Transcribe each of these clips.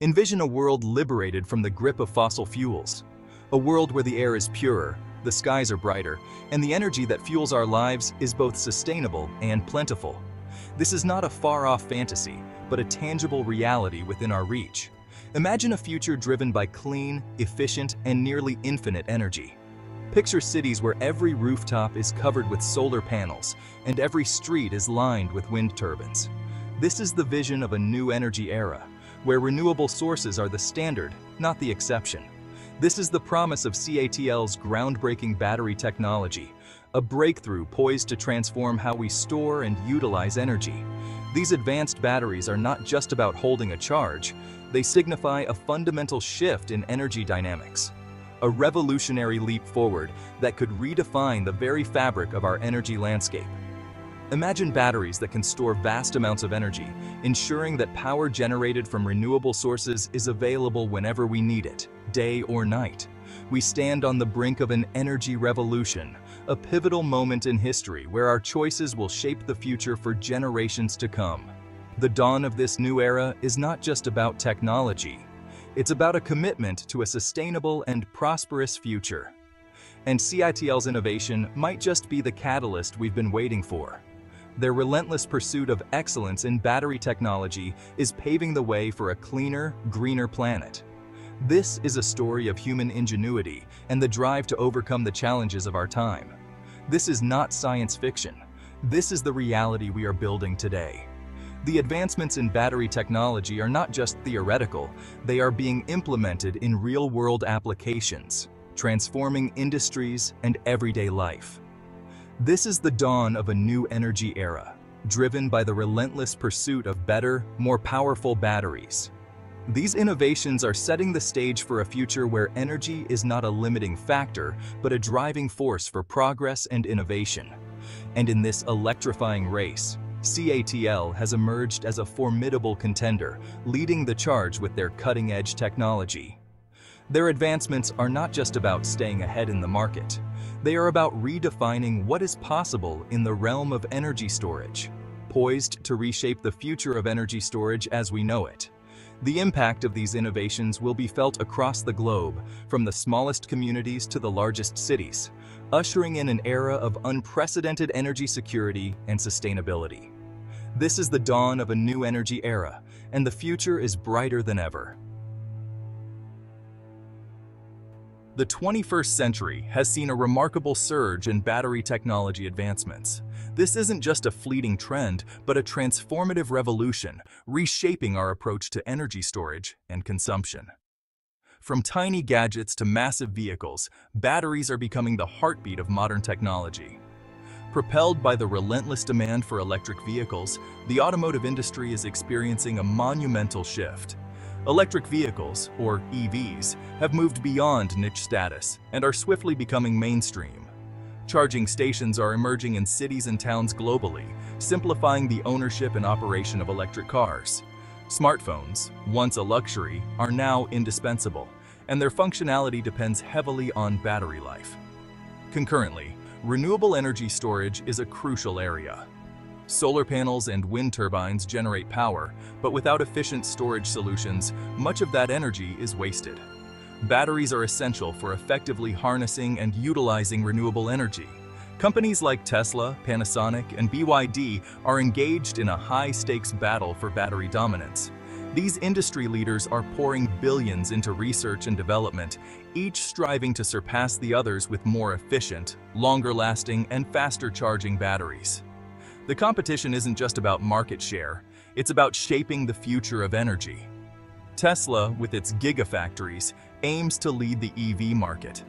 Envision a world liberated from the grip of fossil fuels. A world where the air is purer, the skies are brighter, and the energy that fuels our lives is both sustainable and plentiful. This is not a far-off fantasy, but a tangible reality within our reach. Imagine a future driven by clean, efficient, and nearly infinite energy. Picture cities where every rooftop is covered with solar panels and every street is lined with wind turbines. This is the vision of a new energy era, where renewable sources are the standard, not the exception. This is the promise of CATL's groundbreaking battery technology, a breakthrough poised to transform how we store and utilize energy. These advanced batteries are not just about holding a charge, they signify a fundamental shift in energy dynamics. A revolutionary leap forward that could redefine the very fabric of our energy landscape. Imagine batteries that can store vast amounts of energy, ensuring that power generated from renewable sources is available whenever we need it, day or night. We stand on the brink of an energy revolution, a pivotal moment in history where our choices will shape the future for generations to come. The dawn of this new era is not just about technology. It's about a commitment to a sustainable and prosperous future. And CATL's innovation might just be the catalyst we've been waiting for. Their relentless pursuit of excellence in battery technology is paving the way for a cleaner, greener planet. This is a story of human ingenuity and the drive to overcome the challenges of our time. This is not science fiction. This is the reality we are building today. The advancements in battery technology are not just theoretical, they are being implemented in real-world applications, transforming industries and everyday life. This is the dawn of a new energy era, driven by the relentless pursuit of better, more powerful batteries. These innovations are setting the stage for a future where energy is not a limiting factor, but a driving force for progress and innovation. And in this electrifying race, CATL has emerged as a formidable contender, leading the charge with their cutting-edge technology. Their advancements are not just about staying ahead in the market. They are about redefining what is possible in the realm of energy storage, poised to reshape the future of energy storage as we know it. The impact of these innovations will be felt across the globe, from the smallest communities to the largest cities, ushering in an era of unprecedented energy security and sustainability. This is the dawn of a new energy era, and the future is brighter than ever. The 21st century has seen a remarkable surge in battery technology advancements. This isn't just a fleeting trend, but a transformative revolution, reshaping our approach to energy storage and consumption. From tiny gadgets to massive vehicles, batteries are becoming the heartbeat of modern technology. Propelled by the relentless demand for electric vehicles, the automotive industry is experiencing a monumental shift. Electric vehicles, or EVs, have moved beyond niche status and are swiftly becoming mainstream. Charging stations are emerging in cities and towns globally, simplifying the ownership and operation of electric cars. Smartphones, once a luxury, are now indispensable, and their functionality depends heavily on battery life. Concurrently, renewable energy storage is a crucial area. Solar panels and wind turbines generate power, but without efficient storage solutions, much of that energy is wasted. Batteries are essential for effectively harnessing and utilizing renewable energy. Companies like Tesla, Panasonic, and BYD are engaged in a high-stakes battle for battery dominance. These industry leaders are pouring billions into research and development, each striving to surpass the others with more efficient, longer-lasting, and faster-charging batteries. The competition isn't just about market share, it's about shaping the future of energy. Tesla, with its gigafactories, aims to lead the EV market.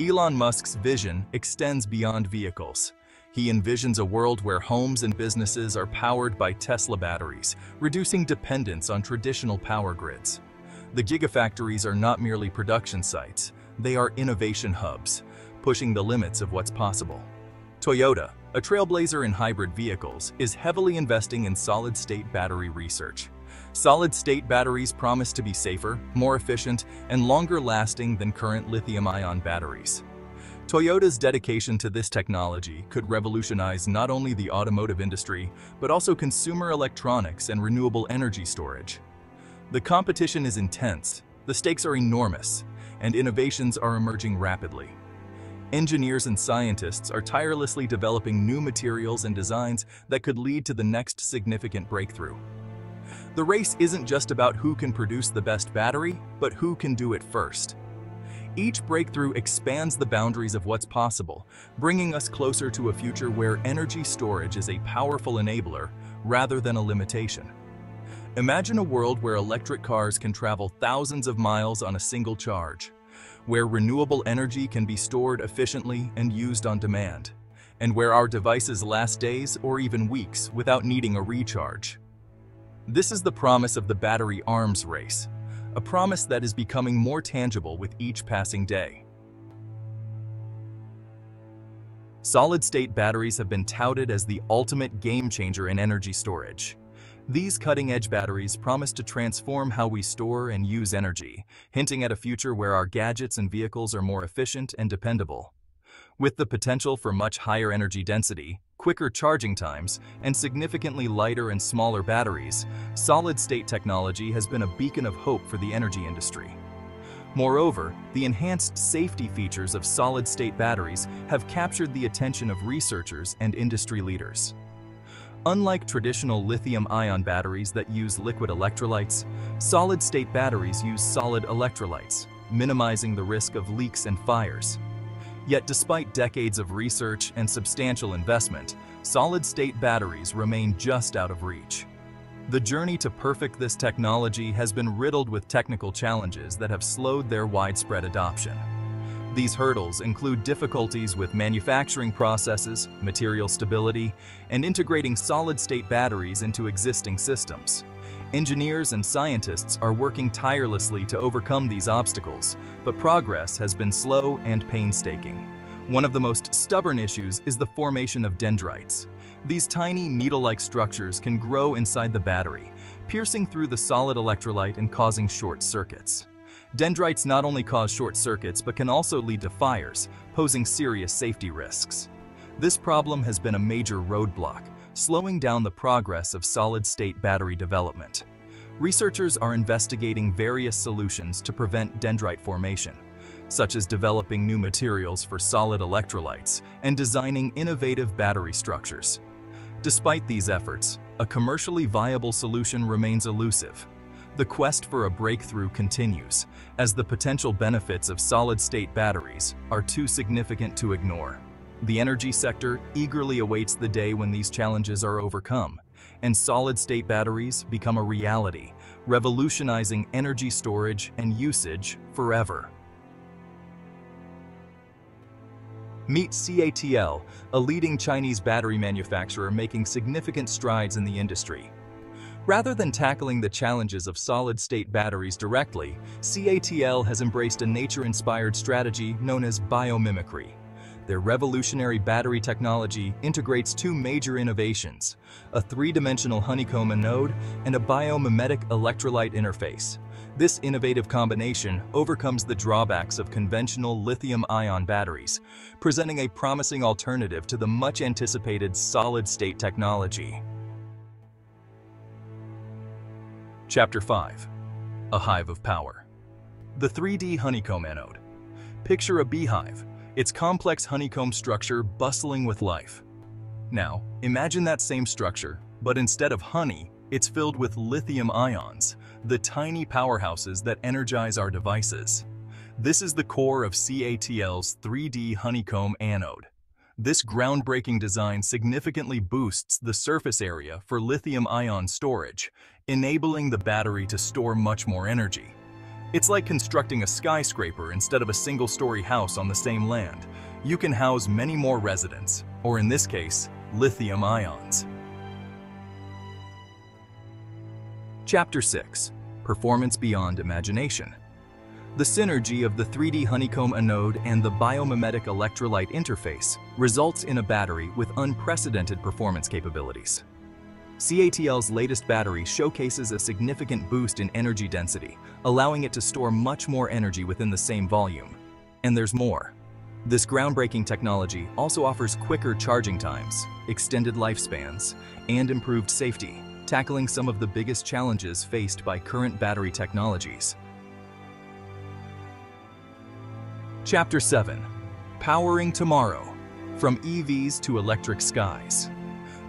Elon Musk's vision extends beyond vehicles. He envisions a world where homes and businesses are powered by Tesla batteries, reducing dependence on traditional power grids. The gigafactories are not merely production sites, they are innovation hubs, pushing the limits of what's possible. Toyota, a trailblazer in hybrid vehicles, is heavily investing in solid-state battery research. Solid-state batteries promise to be safer, more efficient, and longer-lasting than current lithium-ion batteries. Toyota's dedication to this technology could revolutionize not only the automotive industry, but also consumer electronics and renewable energy storage. The competition is intense, the stakes are enormous, and innovations are emerging rapidly. Engineers and scientists are tirelessly developing new materials and designs that could lead to the next significant breakthrough. The race isn't just about who can produce the best battery, but who can do it first. Each breakthrough expands the boundaries of what's possible, bringing us closer to a future where energy storage is a powerful enabler rather than a limitation. Imagine a world where electric cars can travel thousands of miles on a single charge, where renewable energy can be stored efficiently and used on demand, and where our devices last days or even weeks without needing a recharge. This is the promise of the battery arms race, a promise that is becoming more tangible with each passing day. Solid-state batteries have been touted as the ultimate game-changer in energy storage. These cutting-edge batteries promise to transform how we store and use energy, hinting at a future where our gadgets and vehicles are more efficient and dependable. With the potential for much higher energy density, quicker charging times, and significantly lighter and smaller batteries, solid-state technology has been a beacon of hope for the energy industry. Moreover, the enhanced safety features of solid-state batteries have captured the attention of researchers and industry leaders. Unlike traditional lithium-ion batteries that use liquid electrolytes, solid-state batteries use solid electrolytes, minimizing the risk of leaks and fires. Yet despite decades of research and substantial investment, solid-state batteries remain just out of reach. The journey to perfect this technology has been riddled with technical challenges that have slowed their widespread adoption. These hurdles include difficulties with manufacturing processes, material stability, and integrating solid-state batteries into existing systems. Engineers and scientists are working tirelessly to overcome these obstacles, but progress has been slow and painstaking. One of the most stubborn issues is the formation of dendrites. These tiny needle-like structures can grow inside the battery, piercing through the solid electrolyte and causing short circuits. Dendrites not only cause short circuits but can also lead to fires, posing serious safety risks. This problem has been a major roadblock, slowing down the progress of solid-state battery development. Researchers are investigating various solutions to prevent dendrite formation, such as developing new materials for solid electrolytes and designing innovative battery structures. Despite these efforts, a commercially viable solution remains elusive, the quest for a breakthrough continues, as the potential benefits of solid-state batteries are too significant to ignore. The energy sector eagerly awaits the day when these challenges are overcome, and solid-state batteries become a reality, revolutionizing energy storage and usage forever. Meet CATL, a leading Chinese battery manufacturer making significant strides in the industry. Rather than tackling the challenges of solid-state batteries directly, CATL has embraced a nature-inspired strategy known as biomimicry. Their revolutionary battery technology integrates two major innovations, a three-dimensional honeycomb anode and a biomimetic electrolyte interface. This innovative combination overcomes the drawbacks of conventional lithium-ion batteries, presenting a promising alternative to the much-anticipated solid-state technology. Chapter 5 A Hive of Power The 3D Honeycomb Anode Picture a beehive, its complex honeycomb structure bustling with life. Now, imagine that same structure, but instead of honey, it's filled with lithium ions, the tiny powerhouses that energize our devices. This is the core of CATL's 3D honeycomb anode. This groundbreaking design significantly boosts the surface area for lithium-ion storage, enabling the battery to store much more energy. It's like constructing a skyscraper instead of a single-story house on the same land. You can house many more residents, or in this case, lithium ions. Chapter 6 Performance Beyond Imagination the synergy of the 3D honeycomb anode and the biomimetic electrolyte interface results in a battery with unprecedented performance capabilities. CATL's latest battery showcases a significant boost in energy density, allowing it to store much more energy within the same volume. And there's more. This groundbreaking technology also offers quicker charging times, extended lifespans, and improved safety, tackling some of the biggest challenges faced by current battery technologies. Chapter 7 Powering Tomorrow From EVs to Electric Skies.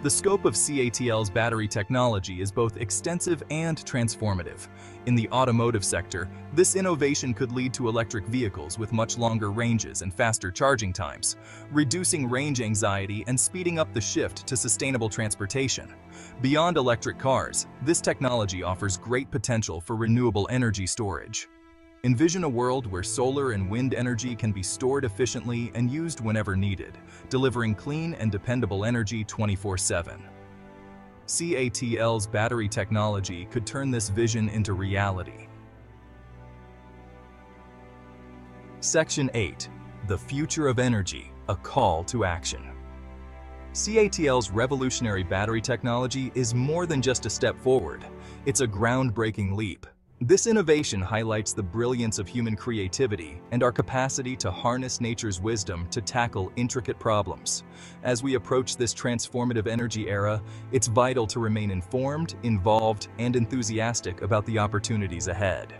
The scope of CATL's battery technology is both extensive and transformative. In the automotive sector, this innovation could lead to electric vehicles with much longer ranges and faster charging times, reducing range anxiety and speeding up the shift to sustainable transportation. Beyond electric cars, this technology offers great potential for renewable energy storage. Envision a world where solar and wind energy can be stored efficiently and used whenever needed, delivering clean and dependable energy 24-7. CATL's battery technology could turn this vision into reality. Section 8. The Future of Energy, a Call to Action. CATL's revolutionary battery technology is more than just a step forward. It's a groundbreaking leap. This innovation highlights the brilliance of human creativity and our capacity to harness nature's wisdom to tackle intricate problems. As we approach this transformative energy era, it's vital to remain informed, involved, and enthusiastic about the opportunities ahead.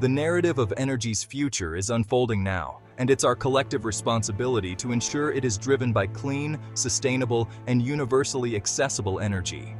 The narrative of energy's future is unfolding now, and it's our collective responsibility to ensure it is driven by clean, sustainable, and universally accessible energy.